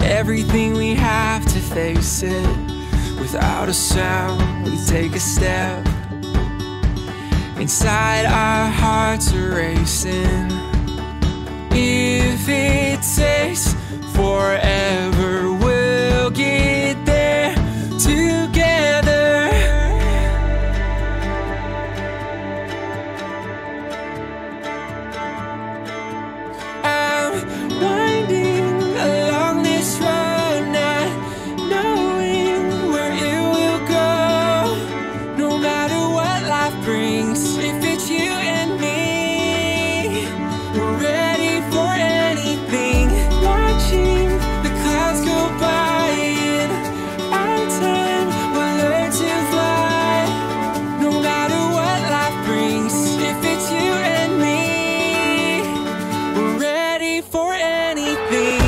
everything we have to face it. Without a sound, we take a step. Inside our hearts are racing. If it the